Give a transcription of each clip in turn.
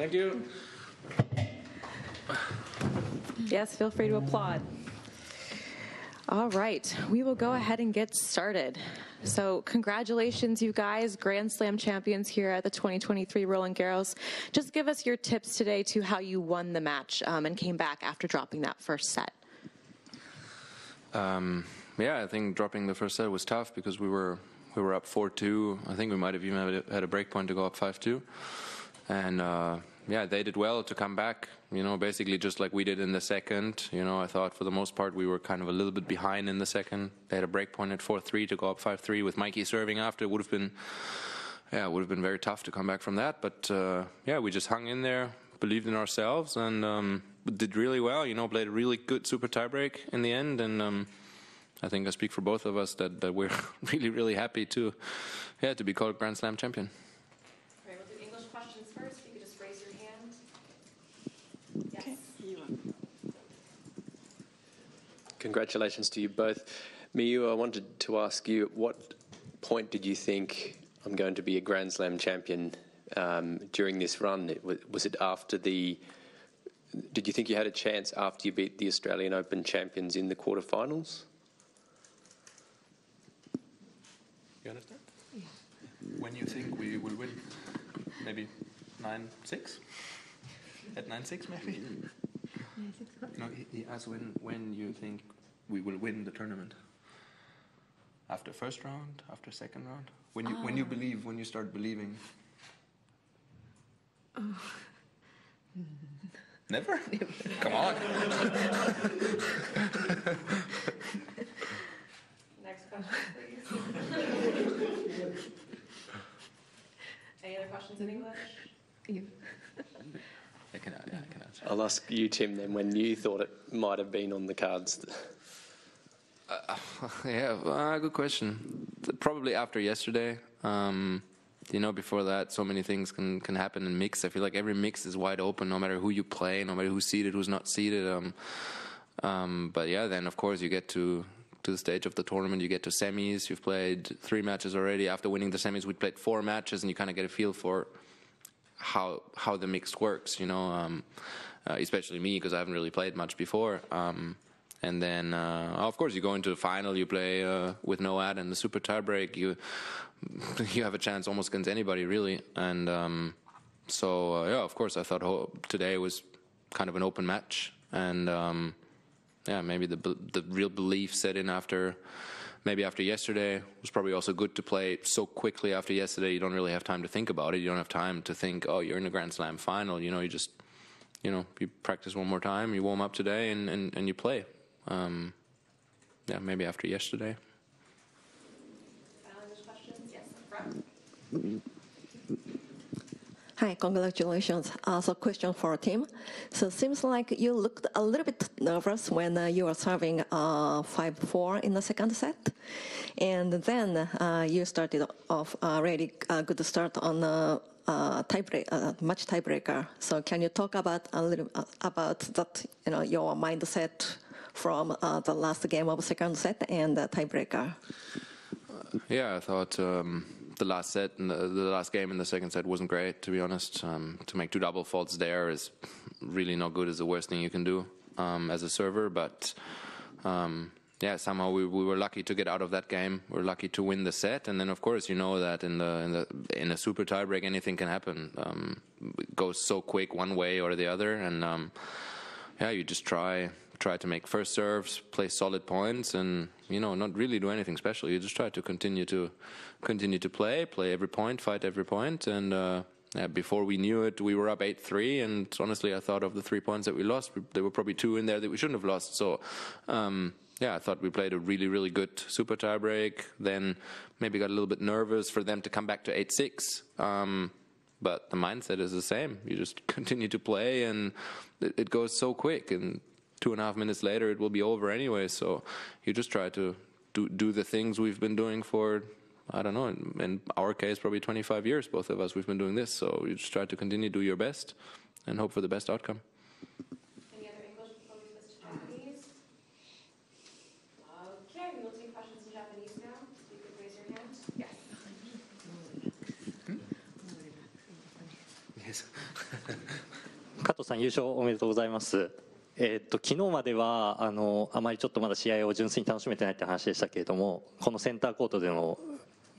Thank you. Yes, feel free to applaud. All right, we will go ahead and get started. So congratulations, you guys, Grand Slam champions here at the 2023 Roland Garros. Just give us your tips today to how you won the match um, and came back after dropping that first set. Um, yeah, I think dropping the first set was tough because we were we were up 4-2. I think we might have even had a, break point to go up 5-2. And uh, yeah, they did well to come back. You know, basically just like we did in the second. You know, I thought for the most part we were kind of a little bit behind in the second. They had a break point at four three to go up five three with Mikey serving after. It would have been, yeah, it would have been very tough to come back from that. But uh, yeah, we just hung in there, believed in ourselves, and um, did really well. You know, played a really good super tiebreak in the end, and. Um, I think I speak for both of us that, that we're really, really happy to, yeah, to be called Grand Slam champion. Congratulations to you both. Miyu, I wanted to ask you at what point did you think I'm going to be a Grand Slam champion um, during this run? It was, it after the. Did you think you had a chance after you beat the Australian Open champions in the quarterfinals? You understand? Yeah. When you think we will win? Maybe 9 6? At 9 6, maybe? No, he, he asked when, when you think we will win the tournament. After first round, after second round, when you when you um. believe, when you start believing. Oh. Never? Come on. Next question, please. Any other questions in English? Yeah. I'll ask you, Tim, then when you thought it might have been on the cards. Uh, yeah, uh, good question. Probably after yesterday. Um, you know, before that, so many things can, can happen in mix. I feel like every mix is wide open, no matter who you play, no matter who's seeded, who's not seeded. Um, um, but yeah, then of course you get to to the stage of the tournament. You get to semis. You've played three matches already. After winning the semis, we played four matches, and you kind of get a feel for how how the mix works. You know, um, uh, especially me because I haven't really played much before. Um, and then, uh, of course, you go into the final. You play uh, with no ad and the super tiebreak. You you have a chance almost against anybody, really. And um, so, uh, yeah, of course, I thought oh, today was kind of an open match, and um, yeah, maybe the the real belief set in after maybe after yesterday it was probably also good to play so quickly after yesterday you don't really have time to think about it you don't have time to think oh you're in a grand slam final you know you just you know, you practice one more time, you warm up today, and and, and you play. Um, yeah, maybe after yesterday. Hi, congratulations. Also, uh, so question for Tim. So it seems like you looked a little bit nervous when uh, you were serving 5-4 uh, in the second set. And then uh, you started off a really good start on uh, much tiebreaker. So can you talk about a little uh, about that, you know, your mindset from uh, the last game of second set and the tiebreaker? Uh, yeah, I thought um, the last set and the, the, last game in the second set wasn't great, to be honest. Um, to make two double faults there is really not good. Is the worst thing you can do um, as a server, but. Um, yeah, somehow we, we were lucky to get out of that game. We are lucky to win the set, and then of course you know that in the in, the, in a super tiebreak anything can happen. Um, it goes so quick one way or the other, and um, yeah, you just try try to make first serves, play solid points, and you know not really do anything special. You just try to continue to continue to play, play every point, fight every point, and. Uh, before we knew it, we were up eight three, and honestly, I thought of the three points that we lost, there were probably two in there that we shouldn't have lost. So, um, yeah, I thought we played a really, really good super tiebreak. Then maybe got a little bit nervous for them to come back to 8 6. Um, but the mindset is the same. You just continue to play, and it, it, goes so quick. And two and a half minutes later, it will be over anyway. So you just try to do, do the things we've been doing for, I don't know, in, in our case, probably 25 years, both of us, we've been doing this. So you just try to continue to do your best and hope for the best outcome. さん優勝おめでとうございます。えー、っと昨日まではあのあまりちょっとまだ試合を純粋に楽しめてないって話でしたけれども、このセンターコートでの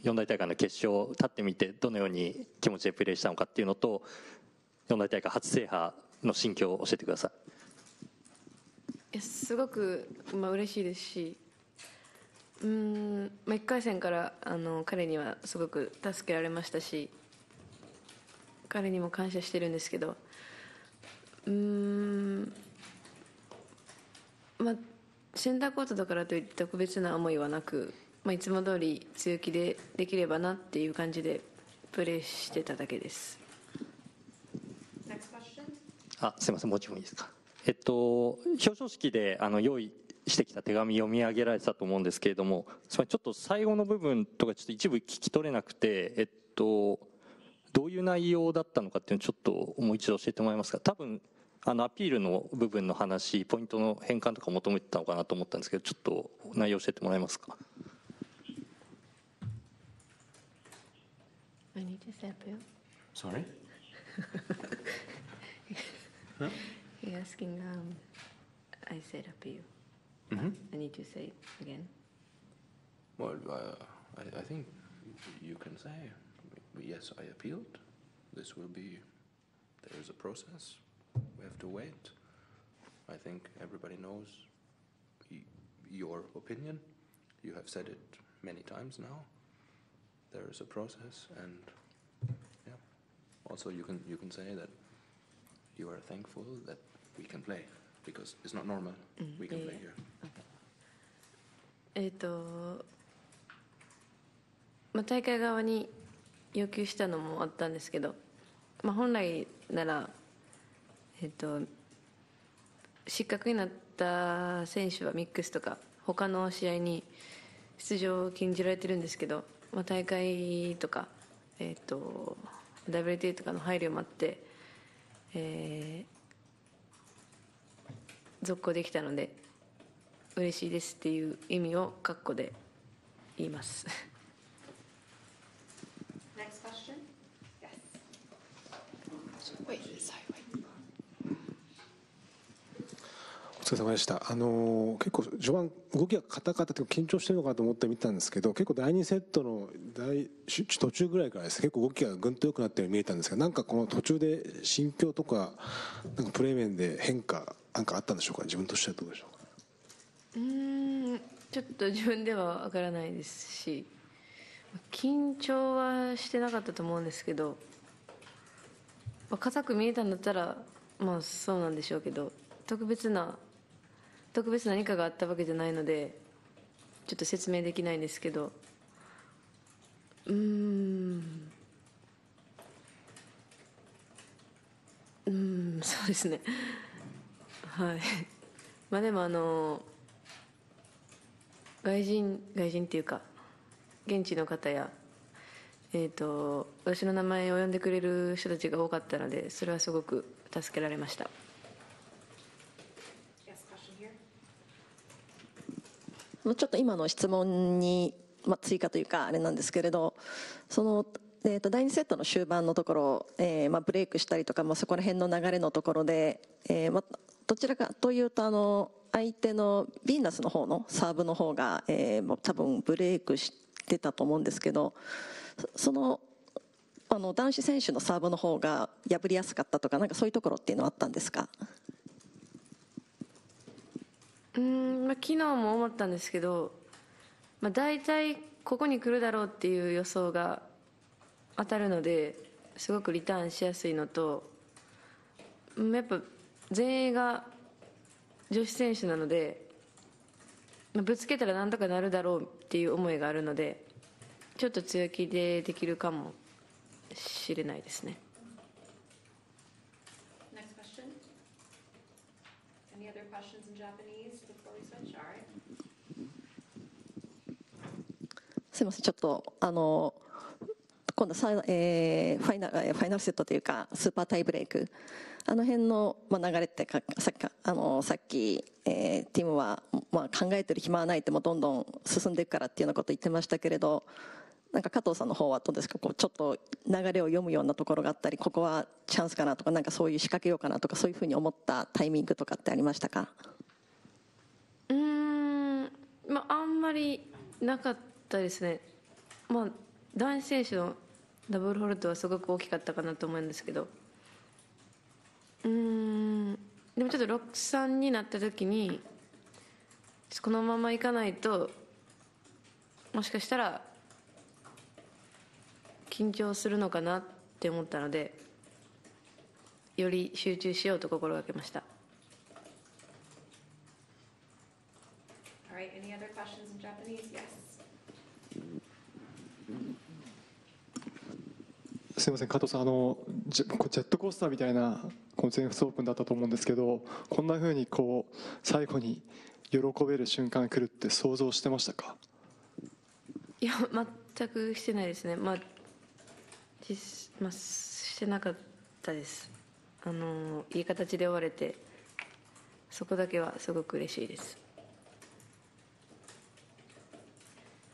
四大大会の決勝立ってみてどのように気持ちでプレーしたのかっていうのと、四大大会初制覇の心境を教えてください。いすごくまあ嬉しいですし、うんまあ回戦からあの彼にはすごく助けられましたし、彼にも感謝してるんですけど。うんまあ死んだことだからといって特別な思いはなく、まあ、いつも通り強気でできればなっていう感じでプレーしてただけですあすみませんもう一問いいですかえっと表彰式であの用意してきた手紙読み上げられたと思うんですけれどもつまりちょっと最後の部分とかちょっと一部聞き取れなくてえっとどういう内容だったのかっていうのをちょっともう一度教えてもらえますか多分あのアピールの部分の話ポイントの変換とか求めてたのかなと思ったんですけどちょっと内容教えてもらえますか I need to set you. Sorry? huh? You're asking, um, I set up you. Mm-hmm. I need to say it again. Well, uh, I, I think you can say, yes, I appealed. This will be, there is a process. we have to wait. I think everybody knows your opinion. You have said it many times now. There is a process, and yeah. Also, you can you can say that you are thankful that we can play because it's not normal. Mm-hmm. We can play here. えっと、まあ、大会側に要求したのもあったんですけど、まあ、本来ならえっと、失格になった選手はミックスとか他の試合に出場を禁じられてるんですけど、まあ、大会とか、えっと、WTA とかの配慮もあって、えー、続行できたので嬉しいですっていう意味を括弧で言います。Next question? Yes. Wait, sorry. 疲れ様でした。あのー、結構序盤動きが硬かったというか緊張してるのかと思って見たんですけど、結構第2セットの第途中ぐらいからですね、結構動きがぐんと良くなったように見えたんですが、なんかこの途中で心境とかなんかプレー面で変化なんかあったんでしょうか。自分としてはどうでしょうか。うんちょっと自分ではわからないですし緊張はしてなかったと思うんですけど、まあ、硬く見えたんだったらまあそうなんでしょうけど特別な特別何かがあったわけじゃないのでちょっと説明できないんですけどうんうんそうですねはいまあでもあの外人外人っていうか現地の方やえっと私の名前を呼んでくれる人たちが多かったのでそれはすごく助けられましたちょっと今の質問に、まあ、追加というかあれなんですけれどそのえー、と第2セットの終盤のところ、えーまあ、ブレイクしたりとか、まあ、そこら辺の流れのところで、えーまあ、どちらかというとあの相手のヴィーナスの方のサーブの方が、えー、多分ブレイクしてたと思うんですけどそのあの男子選手のサーブの方が破りやすかったとかなんかそういうところっていうのはあったんですかうんまあ、昨日も思ったんですけど、まあ、大体ここに来るだろうっていう予想が当たるのですごくリターンしやすいのとやっぱ前衛が女子選手なので、まあ、ぶつけたらなんとかなるだろうっていう思いがあるのでちょっと強気でできるかもしれないですね。すみません、ちょっと、あの、今度は、えー、ファイナル、ファイナルセットというか、スーパータイブレイク。あの辺の、まあ、流れってか、さっき、あの、さっき、えー、ティムは、まあ、考えてる暇はないってもうどんどん進んでいくからっていうようなこと言ってましたけれど、なんか加藤さんの方はどうですかこうちょっと流れを読むようなところがあったりここはチャンスかなとかなんかそういう仕掛けようかなとかそういうふうに思ったタイミングとかってありましたかうん、まあ、あんまりなかっですね、まあ、男子選手のダブルフォールトはすごく大きかったかなと思うんですけどうんでもちょっと6-3になった時にこのままいかないともしかしたら緊張するのかなって思ったのでより集中しようと心がけました。みません加藤さんあのジェジェットコースターみたいなこの全仏オープンだったと思うんですけどこんなふうにこう最後に喜べる瞬間が来るって想像してましたかいや全くしてないですねまあし,、まあ、してなかったですあのいい形で終われてそこだけはすごく嬉しいです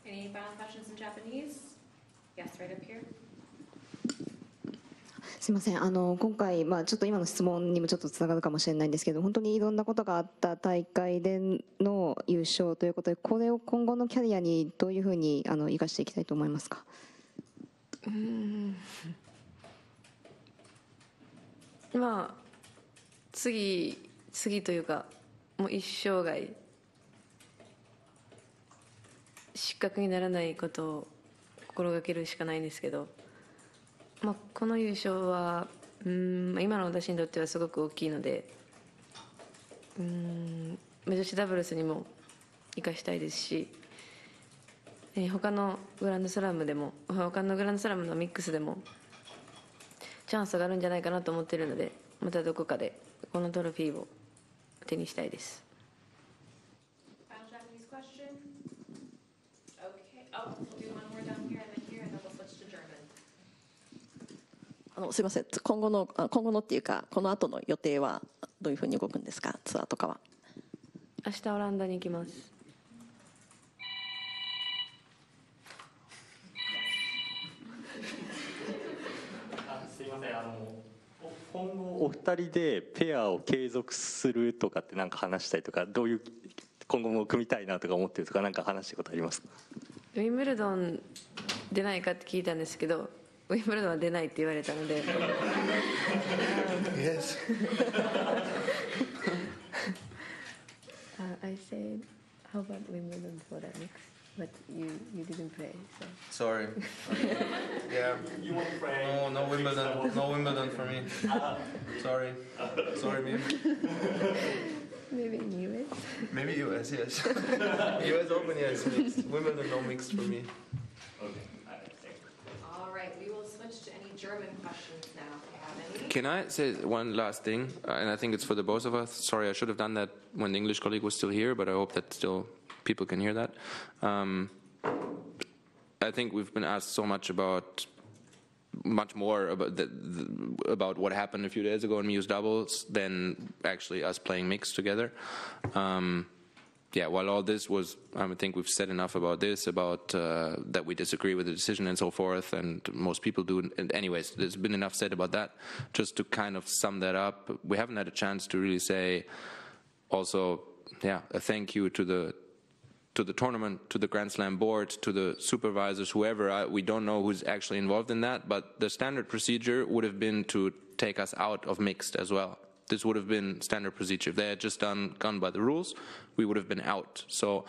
Any final questions in Japanese? Yes, right up here. すみませんあの今回、まあ、ちょっと今の質問にもちょっとつながるかもしれないんですけど本当にいろんなことがあった大会での優勝ということでこれを今後のキャリアにどういうふうにあの生かしていきたいと思いますかうんまあ次次というかもう一生涯失格にならないことを心がけるしかないんですけどまあ、この優勝はうん今の私にとってはすごく大きいのでうん女子ダブルスにも生かしたいですし、えー、他のグランドスラムでも他のグランドスラムのミックスでもチャンスがあるんじゃないかなと思っているのでまたどこかでこのトロフィーを手にしたいです。Final Japanese question? Okay. Oh, do one more. あのすみません今後の今後のっていうかこの後の予定はどういうふうに動くんですかツアーとかは明日オランダに行きますすいませんあの今後お二人でペアを継続するとかって何か話したりとかどういう今後も組みたいなとか思ってるとか何か話したことありますかウィンブルドン出ないかって聞いたんですけどウィンブルドンは出ないって言われたので Yes uh, I said how about Wimbledon for that next but you you didn't play so sorry yeah you won't play no no Wimbledon no Wimbledon for me sorry sorry me Maybe in US. Maybe US, yes. US Open, yes, mixed. Wimbledon, no mixed for me. Can I say one last thing? Uh, and I think it's for the both of us. Sorry, I should have done that when the English colleague was still here, but I hope that still people can hear that. Um, I think we've been asked so much about much more about the, the, about what happened a few days ago in Miyu's doubles than actually us playing mix together. Um, yeah, while all this was, I think we've said enough about this, about uh, that we disagree with the decision and so forth, and most people do. And anyways, there's been enough said about that. Just to kind of sum that up, we haven't had a chance to really say also, yeah, a thank you to the to the tournament, to the Grand Slam board, to the supervisors, whoever. I, we don't know who's actually involved in that, but the standard procedure would have been to take us out of mixed as well this would have been standard procedure. If they had just done gone by the rules, we would have been out. So,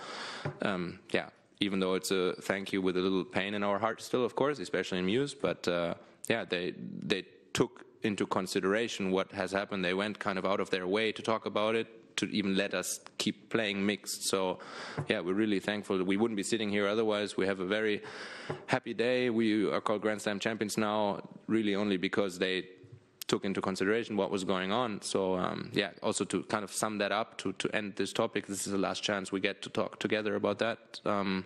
um, yeah, even though it's a thank you with a little pain in our heart still, of course, especially in Miyu's, but uh, yeah, they they took into consideration what has happened. They went kind of out of their way to talk about it, to even let us keep playing mixed. So, yeah, we're really thankful. We wouldn't be sitting here otherwise. We have a very happy day. We are called Grand Slam champions now, really only because they took into consideration what was going on. So um, yeah, also to kind of sum that up to to end this topic, this is the last chance we get to talk together about that. Um,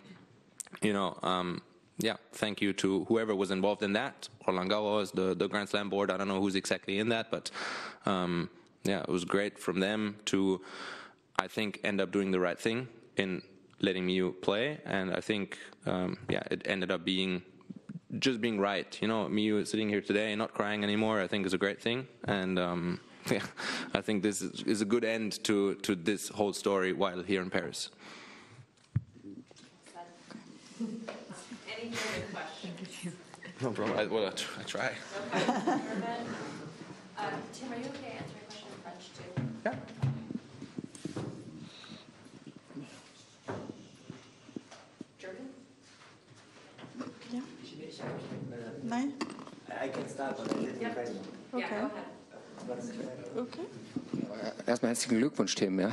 you know, um, yeah, thank you to whoever was involved in that. Roland Garros, the the Grand Slam board. I don't know who's exactly in that, but um, yeah, it was great from them to I think end up doing the right thing in letting me play, and I think um, yeah, it ended up being just being right. You know, me sitting here today not crying anymore, I think is a great thing. And um, yeah, I think this is, is, a good end to, to this whole story while here in Paris. Any further questions? No problem. I, well, I, tr- I try. Okay. Um, Tim, are you okay answering a question in French too? Yeah. Okay. Äh, erstmal herzlichen Glückwunsch, Tim. Ja.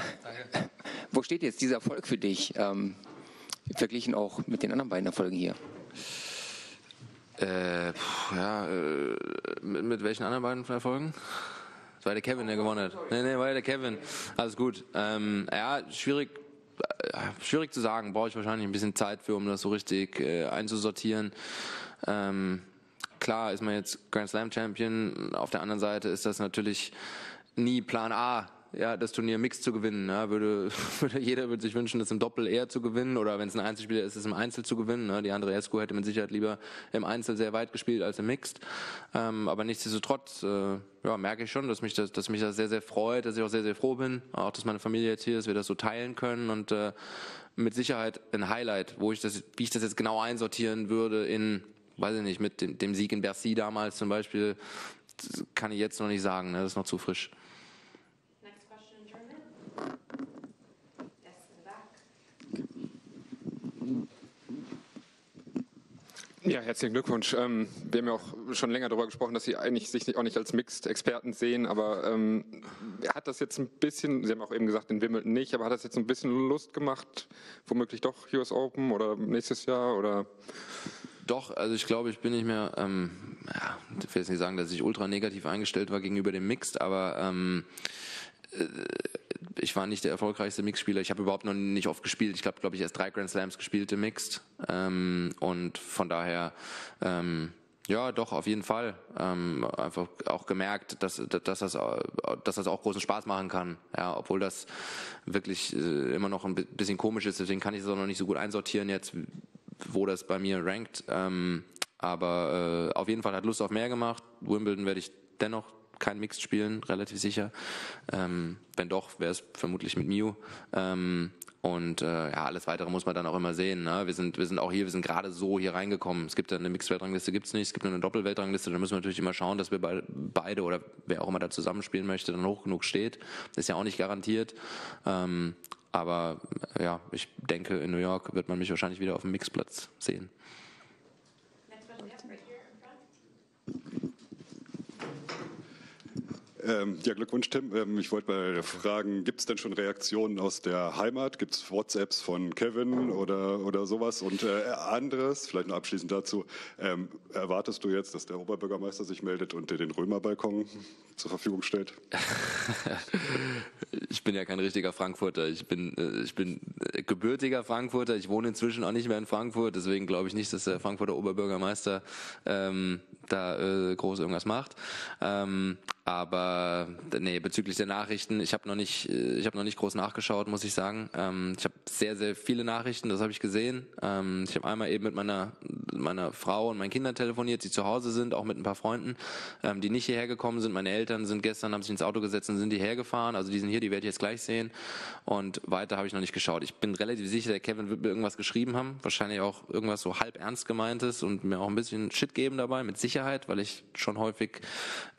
Danke. Wo steht jetzt dieser Erfolg für dich, ähm, verglichen auch mit den anderen beiden Erfolgen hier? Äh, ja, äh, mit, mit, welchen anderen beiden Erfolgen? Es war der Kevin, der gewonnen hat. Nee, nee, war der Kevin. Alles gut. Ähm, ja, schwierig äh, schwierig zu sagen, brauche ich wahrscheinlich ein bisschen Zeit für, um das so richtig äh, einzusortieren. Ähm, klar ist man jetzt Grand Slam Champion. Auf der anderen Seite ist das natürlich nie Plan A, ja, das Turnier mixed zu gewinnen. Ja, ne? würde, würde jeder würde sich wünschen, das im Doppel eher zu gewinnen oder wenn es ein Einzelspieler ist, es im Einzel zu gewinnen. Ne? Die Andreescu hätte mit Sicherheit lieber im Einzel sehr weit gespielt als im Mixed. Ähm, aber nichtsdestotrotz äh, ja, merke ich schon, dass mich das, dass mich das sehr, sehr freut, dass ich auch sehr, sehr froh bin, auch dass meine Familie jetzt hier ist, wir das so teilen können und äh, mit Sicherheit ein Highlight, wo ich das, wie ich das jetzt genau einsortieren würde in weiß ich nicht, mit dem, dem Sieg in Bercy damals zum Beispiel, kann ich jetzt noch nicht sagen, ne? das ist noch zu frisch. Next question in German. Ja, herzlichen Glückwunsch. Ähm, wir haben ja auch schon länger darüber gesprochen, dass Sie eigentlich sich nicht, auch nicht als Mixed-Experten sehen, aber ähm, hat das jetzt ein bisschen, Sie haben auch eben gesagt, in Wimbledon nicht, aber hat das jetzt ein bisschen Lust gemacht, womöglich doch US Open oder nächstes Jahr oder? Doch, also ich glaube, ich bin nicht mehr, ähm, ja, ich will jetzt nicht sagen, dass ich ultra negativ eingestellt war gegenüber dem Mixed, aber ähm, äh, ich war nicht der erfolgreichste Mixspieler. Ich habe überhaupt noch nicht oft gespielt. Ich glaube, glaube ich, erst drei Grand Slams gespielt im Mixed. Ähm, und von daher, ähm, ja, doch, auf jeden Fall. Ähm, einfach auch gemerkt, dass, dass, das, dass das auch großen Spaß machen kann. Ja, obwohl das wirklich äh, immer noch ein bisschen komisch ist, deswegen kann ich es auch noch nicht so gut einsortieren jetzt, wo das bei mir rankt. Ähm, aber äh, auf jeden Fall hat Lust auf mehr gemacht. Wimbledon werde ich dennoch kein Mixed spielen, relativ sicher. Ähm, wenn doch, wäre es vermutlich mit Mew. Ähm, und äh, ja, alles weitere muss man dann auch immer sehen. Ne? Wir sind, wir sind auch hier, wir sind gerade so hier reingekommen. Es gibt dann eine Mixed-Weltrangliste, gibt es nicht, es gibt nur eine Doppel-Weltrangliste, da müssen wir natürlich immer schauen, dass wir be beide oder wer auch immer da zusammenspielen möchte, dann hoch genug steht. Das ist ja auch nicht garantiert. Ähm, aber ja, ich denke, in New York wird man mich wahrscheinlich wieder auf dem Mixplatz sehen. Ähm, ja, Glückwunsch, Tim. Ähm, ich wollte mal fragen, gibt es denn schon Reaktionen aus der Heimat? Gibt es WhatsApps von Kevin oder, oder sowas? Und äh, anderes, vielleicht noch abschließend dazu, ähm, erwartest du jetzt, dass der Oberbürgermeister sich meldet und dir den Römerbalkon zur Verfügung stellt? ich bin ja kein richtiger Frankfurter. Ich bin, äh, ich bin äh, gebürtiger Frankfurter. Ich wohne inzwischen auch nicht mehr in Frankfurt. Deswegen glaube ich nicht, dass der Frankfurter Oberbürgermeister ähm, da äh, groß irgendwas macht ähm, aber nee, bezüglich der Nachrichten, ich habe noch nicht, ich habe noch nicht groß nachgeschaut, muss ich sagen. Ähm, ich habe sehr, sehr viele Nachrichten, das habe ich gesehen. Ähm, ich habe einmal eben mit meiner meiner Frau und meinen Kindern telefoniert, die zu Hause sind, auch mit ein paar Freunden, ähm, die nicht hierher gekommen sind. Meine Eltern sind gestern, haben sich ins Auto gesetzt und sind hierher gefahren. Also die sind hier, die werde ich jetzt gleich sehen. Und weiter habe ich noch nicht geschaut. Ich bin relativ sicher, der Kevin wird mir irgendwas geschrieben haben, wahrscheinlich auch irgendwas so halb ernst gemeintes und mir auch ein bisschen Shit geben dabei, mit Sicherheit, weil ich schon häufig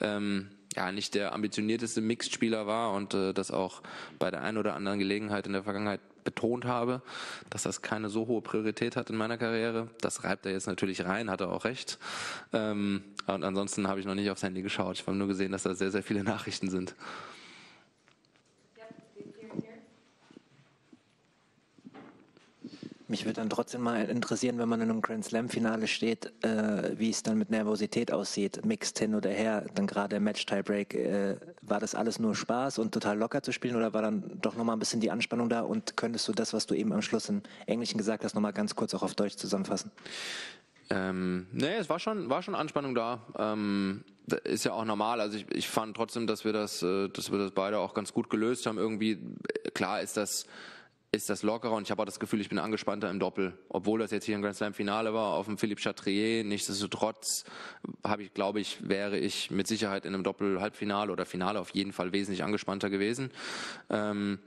ähm, ja nicht der ambitionierteste Mixed-Spieler war und äh, das auch bei der einen oder anderen Gelegenheit in der Vergangenheit betont habe, dass das keine so hohe Priorität hat in meiner Karriere. Das reibt er jetzt natürlich rein, hat er auch recht. Ähm, und ansonsten habe ich noch nicht aufs Handy geschaut. Ich habe nur gesehen, dass da sehr, sehr viele Nachrichten sind. Mich würde dann trotzdem mal interessieren, wenn man in einem Grand Slam-Finale steht, äh, wie es dann mit Nervosität aussieht, mixed hin oder her. Dann gerade im Match-Tiebreak, äh, war das alles nur Spaß und total locker zu spielen oder war dann doch nochmal ein bisschen die Anspannung da und könntest du das, was du eben am Schluss im Englischen gesagt hast, nochmal ganz kurz auch auf Deutsch zusammenfassen? Ähm, nee, es war schon, war schon Anspannung da. Ähm, ist ja auch normal. Also ich, ich fand trotzdem, dass wir das, äh, dass wir das beide auch ganz gut gelöst haben. Irgendwie, äh, klar ist das ist das lockerer und ich habe auch das Gefühl, ich bin angespannter im Doppel. Obwohl das jetzt hier ein Grand Slam Finale war, auf dem Philippe Chatrier, nichtsdestotrotz habe ich, glaube ich, wäre ich mit Sicherheit in einem Doppel Halbfinale oder Finale auf jeden Fall wesentlich angespannter gewesen. Ähm,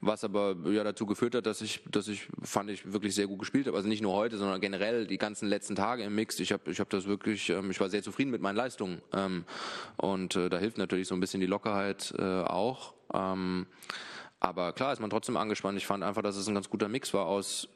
was aber ja dazu geführt hat, dass ich, dass ich fand ich wirklich sehr gut gespielt habe. Also nicht nur heute, sondern generell die ganzen letzten Tage im Mix. Ich habe, ich habe das wirklich, ähm, ich war sehr zufrieden mit meinen Leistungen ähm, und äh, da hilft natürlich so ein bisschen die Lockerheit äh, auch. Ähm, aber klar ist man trotzdem angespannt. Ich fand einfach, dass es ein ganz guter Mix war aus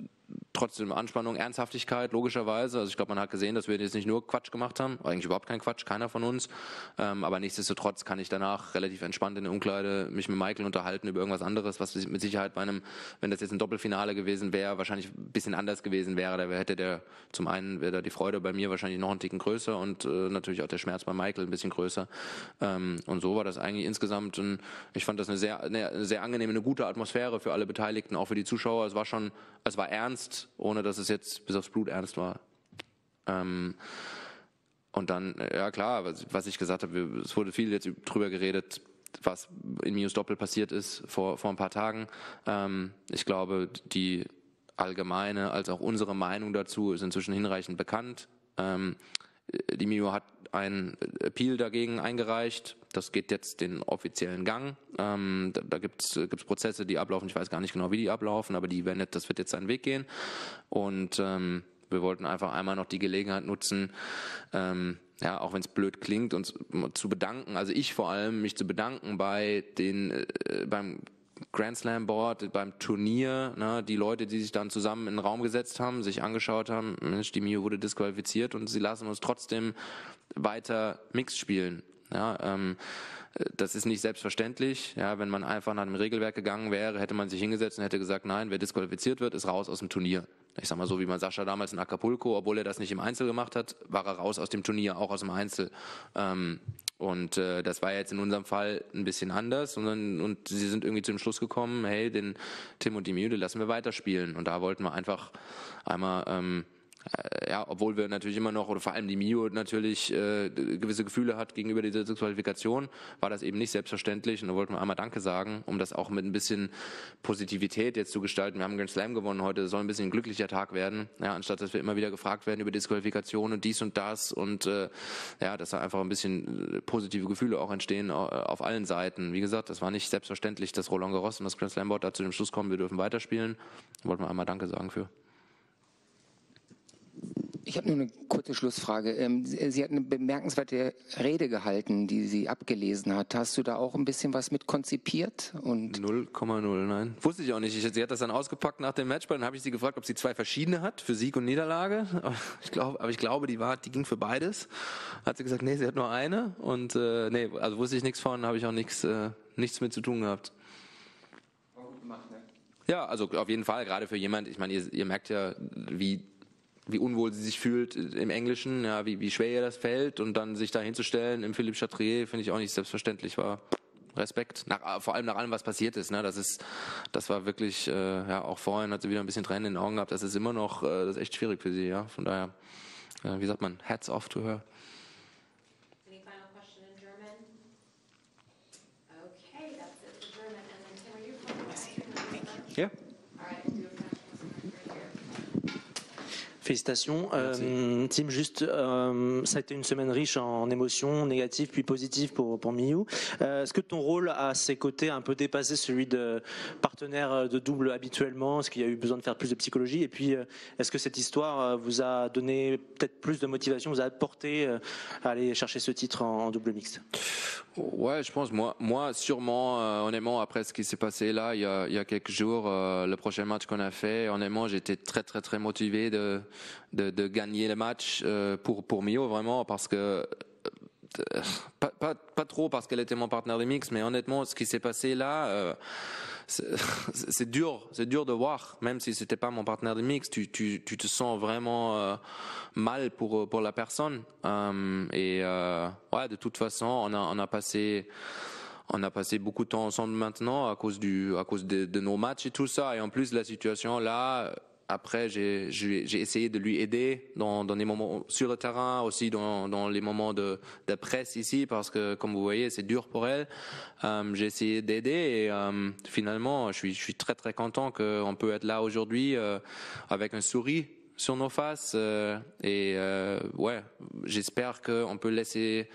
trotzdem Anspannung, Ernsthaftigkeit, logischerweise. Also ich glaube, man hat gesehen, dass wir jetzt nicht nur Quatsch gemacht haben, eigentlich überhaupt kein Quatsch, keiner von uns. Ähm, aber nichtsdestotrotz kann ich danach relativ entspannt in der Umkleide mich mit Michael unterhalten über irgendwas anderes, was mit Sicherheit bei einem, wenn das jetzt ein Doppelfinale gewesen wäre, wahrscheinlich ein bisschen anders gewesen wäre. Da hätte der, zum einen wäre da die Freude bei mir wahrscheinlich noch einen Ticken größer und äh, natürlich auch der Schmerz bei Michael ein bisschen größer. Ähm, und so war das eigentlich insgesamt ein, ich fand das eine sehr, eine sehr angenehme, eine gute Atmosphäre für alle Beteiligten, auch für die Zuschauer. Es war schon, es war ernst, ohne dass es jetzt bis aufs Blut ernst war. Ähm, und dann, äh, ja klar, was, was ich gesagt habe, es wurde viel jetzt drüber geredet, was in Mius Doppel passiert ist vor, vor ein paar Tagen. Ähm, ich glaube, die allgemeine als auch unsere Meinung dazu ist inzwischen hinreichend bekannt. Ähm, die Mio hat ein Appeal äh, dagegen eingereicht. Das geht jetzt den offiziellen Gang. Ähm, da da gibt es äh, Prozesse, die ablaufen. Ich weiß gar nicht genau, wie die ablaufen, aber die werden das wird jetzt seinen Weg gehen. Und ähm, wir wollten einfach einmal noch die Gelegenheit nutzen, ähm, ja, auch wenn es blöd klingt, uns zu bedanken. Also ich vor allem mich zu bedanken bei den äh, beim Grand Slam Board, beim Turnier, ne, die Leute, die sich dann zusammen in den Raum gesetzt haben, sich angeschaut haben, Mensch, die Mio wurde disqualifiziert und sie lassen uns trotzdem weiter Mix spielen. Ja, ähm, äh, das ist nicht selbstverständlich. Ja, wenn man einfach nach dem Regelwerk gegangen wäre, hätte man sich hingesetzt und hätte gesagt, nein, wer disqualifiziert wird, ist raus aus dem Turnier. Ich sag mal so, wie man Sascha damals in Acapulco, obwohl er das nicht im Einzel gemacht hat, war er raus aus dem Turnier, auch aus dem Einzel. Ähm, und äh, das war jetzt in unserem Fall ein bisschen anders. Und, dann, und sie sind irgendwie zum Schluss gekommen, hey, den Tim und die Mühle lassen wir weiterspielen. Und da wollten wir einfach einmal ähm, äh, ja, obwohl wir natürlich immer noch, oder vor allem die Mio natürlich äh, gewisse Gefühle hat gegenüber dieser Qualifikation, war das eben nicht selbstverständlich. Und da wollten wir einmal Danke sagen, um das auch mit ein bisschen Positivität jetzt zu gestalten. Wir haben Grand Slam gewonnen heute, das soll ein bisschen ein glücklicher Tag werden, ja, anstatt dass wir immer wieder gefragt werden über Disqualifikation und dies und das und äh, ja, dass da einfach ein bisschen äh, positive Gefühle auch entstehen äh, auf allen Seiten. Wie gesagt, das war nicht selbstverständlich, dass Roland Garros und das Grand Slam Board da zu dem Schluss kommen, wir dürfen weiterspielen. Da wollten wir einmal Danke sagen für. Ich habe nur eine kurze Schlussfrage. Ähm, äh, sie hat eine bemerkenswerte Rede gehalten, die sie abgelesen hat. Hast du da auch ein bisschen was mit konzipiert? 0,0, nein. Wusste ich auch nicht. Ich, sie hat das dann ausgepackt nach dem Matchball. Dann habe ich sie gefragt, ob sie zwei verschiedene hat für Sieg und Niederlage. Aber ich, glaub, aber ich glaube, die war, die ging für beides. Hat sie gesagt, nee, sie hat nur eine. Und äh, nee, also wusste ich nichts von, habe ich auch nichts, äh, nichts mit zu tun gehabt. War gut gemacht, ne? Ja, also auf jeden Fall, gerade für jemand, ich meine, ihr, ihr merkt ja, wie wie unwohl sie sich fühlt äh, im Englischen, ja, wie, wie schwer ihr das fällt und dann sich da hinzustellen im Philippe Chatrier, finde ich auch nicht selbstverständlich war. Respekt, nach, äh, vor allem nach allem, was passiert ist. Ne? Das ist, das war wirklich, äh, ja, auch vorhin hat sie wieder ein bisschen Tränen in den Augen gehabt. Das ist immer noch, äh, das ist echt schwierig für sie, ja. Von daher, äh, wie sagt man, hats off to her. Okay, that's it for German. And then Tim, are you from Yeah. Félicitations. Euh, Tim, juste, euh, ça a été une semaine riche en émotions négatives puis positives pour, pour Miyu. Euh, est-ce que ton rôle à ses côtés a un peu dépassé celui de partenaire de double habituellement Est-ce qu'il y a eu besoin de faire plus de psychologie Et puis, est-ce que cette histoire vous a donné peut-être plus de motivation, vous a apporté à aller chercher ce titre en, double mixte Ouais, je pense, moi, moi sûrement, honnêtement, après ce qui s'est passé là, il y a, il y a quelques jours, le prochain match qu'on a fait, honnêtement, j'étais très, très, très motivé de, de, gagner le match euh, pour pour Mio vraiment parce que euh, pas, pas, pas, trop parce qu'elle était mon partenaire de mix, mais honnêtement, ce qui s'est passé là, euh, c'est dur, c'est dur de voir, même si c'était pas mon partenaire de mix, tu, tu, tu te sens vraiment mal pour pour la personne. et ouais, de toute façon, on a on a passé on a passé beaucoup de temps ensemble maintenant à cause du à cause de, de nos matchs et tout ça. Et en plus, la situation là après, j'ai essayé de lui aider dans, dans les moments sur le terrain, aussi dans, dans les moments de, de presse ici, parce que comme vous voyez, c'est dur pour elle. Euh, j'ai essayé d'aider et euh, finalement, je suis, je suis très très content qu'on peut être là aujourd'hui euh, avec un sourire sur nos faces. et ouais, j'espère qu'on peut laisser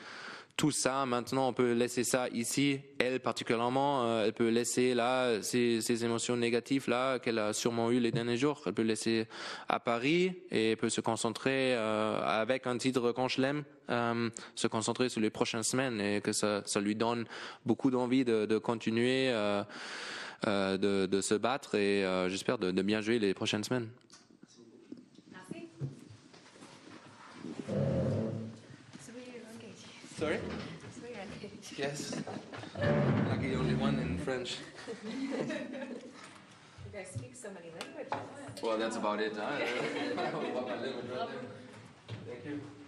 tout ça, maintenant, on peut laisser ça ici. Elle, particulièrement, euh, elle peut laisser là ses, émotions négatives là qu'elle a sûrement eues les derniers jours. Elle peut laisser à Paris et peut se concentrer euh, avec un titre quand je l'aime, euh, se concentrer sur les prochaines semaines et que ça, ça lui donne beaucoup d'envie de, de continuer de, de, se battre et j'espère de, de bien jouer les prochaines semaines. Sorry? Yes. Lucky the only one in French. You guys speak so many languages. Well, that's about it. Huh? Thank you.